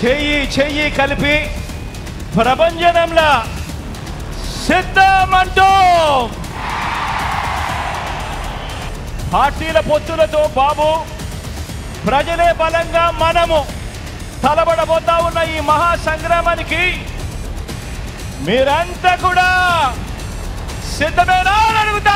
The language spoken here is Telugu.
చెయ్యి చెయ్యి కలిపి ప్రపంచనంలా సిద్ధమంటూ పార్టీల పొత్తులతో బాబు ప్రజలే బలంగా మనము తలబడబోతా ఉన్న ఈ మహా సంగ్రామానికి మీరంతా కూడా సిద్ధమేనా అడుగుతా